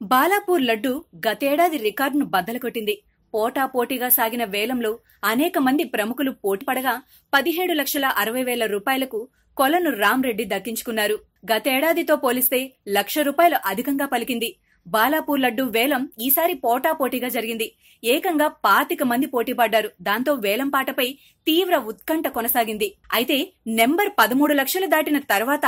బాలాపూర్ లడ్డు గతేడాది రికార్డును బద్దలుకొట్టింది. పోటాపోటీగా సాగిన వేలంలో అనేక మంది ప్రముఖులు పోటీపడగా పదిహేడు లక్షల అరవై వేల రూపాయలకు కొలను రామ్రెడ్డి దక్కించుకున్నారు. గతేడాదితో పోలిస్తే లక్ష రూపాయలు అధికంగా పలికింది. బాలాపూర్ లడ్డు వేలం ఈసారి పోటాపోటీగా జరిగింది. ఏకంగా పాతిక మంది పోటీపడ్డారు. దాంతో వేలం పాటపై తీవ్ర ఉత్కంఠ కొనసాగింది. అయితే నెంబర్ పదమూడు లక్షలు దాటిన తర్వాత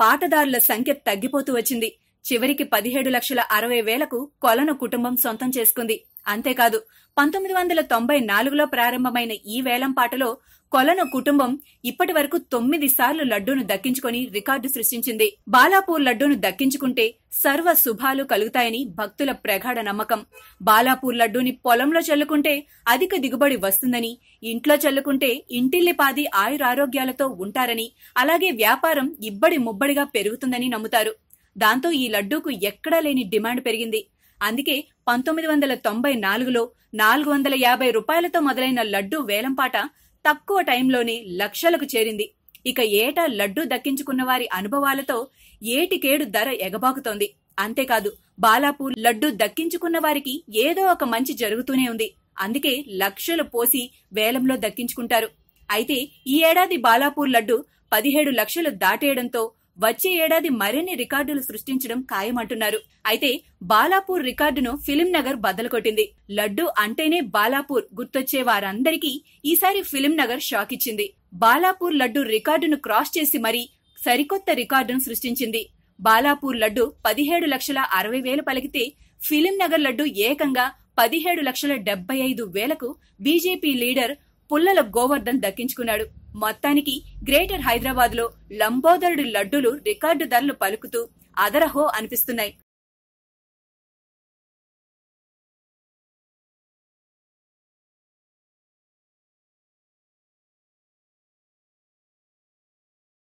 పాటదారుల సంఖ్య తగ్గిపోతూ వచ్చింది. చివరికి పదిహేడు లక్షల అరవై వేలకు కొలను కుటుంబం సొంతం చేసుకుంది. అంతేకాదు పంతొమ్మిది వందల తొంభై నాలుగులో ప్రారంభమైన ఈ వేలం పాటలో కొలను కుటుంబం ఇప్పటి వరకు తొమ్మిది సార్లు లడ్డూను దక్కించుకొని రికార్డు సృష్టించింది. బాలాపూర్ లడ్డూను దక్కించుకుంటే సర్వ శుభాలు కలుగుతాయని భక్తుల ప్రగాఢ నమ్మకం. బాలాపూర్ లడ్డూని పొలంలో చల్లుకుంటే అధిక దిగుబడి వస్తుందని ఇంట్లో చల్లుకుంటే ఇంటిల్లిపాది ఆయురారోగ్యాలతో ఉంటారని అలాగే వ్యాపారం ఇబ్బడి ముబ్బడిగా పెరుగుతుందని నమ్ముతారు. దాంతో ఈ లడ్డూకు ఎక్కడా లేని డిమాండ్ పెరిగింది. అందుకే పంతొమ్మిది వందల తొంభై నాలుగులో నాలుగు వందల యాభై రూపాయలతో మొదలైన లడ్డూ వేలంపాట తక్కువ టైంలోనే లక్షలకు చేరింది. ఇక ఏటా లడ్డూ దక్కించుకున్న వారి అనుభవాలతో ఏటికేడు ధర ఎగబాకుతోంది. అంతేకాదు బాలాపూర్ లడ్డూ దక్కించుకున్న వారికి ఏదో ఒక మంచి జరుగుతూనే ఉంది. అందుకే లక్షలు పోసి వేలంలో దక్కించుకుంటారు. అయితే ఈ ఏడాది బాలాపూర్ లడ్డు పదిహేడు లక్షలు దాటేయడంతో వచ్చే ఏడాది మరిన్ని రికార్డులు సృష్టించడం ఖాయమంటున్నారు. అయితే బాలాపూర్ రికార్డును ఫిలిం నగర్ బద్దలు కొట్టింది లడ్డు అంటేనే బాలాపూర్ గుర్తొచ్చే వారందరికీ ఈసారి ఫిలిం నగర్ షాక్ ఇచ్చింది. బాలాపూర్ లడ్డు రికార్డును క్రాస్ చేసి మరీ సరికొత్త రికార్డును సృష్టించింది. బాలాపూర్ లడ్డు పదిహేడు లక్షల అరవై వేలు పలికితే ఫిలిం నగర్ లడ్డు ఏకంగా పదిహేడు లక్షల డెబ్బై ఐదు వేలకు బీజేపీ లీడర్ పుల్లల గోవర్ధన్ దక్కించుకున్నాడు. మొత్తానికి గ్రేటర్ హైదరాబాద్లో లంబోదరుడి లడ్డులు రికార్డు ధరలు పలుకుతూ అదరహో అనిపిస్తున్నాయి.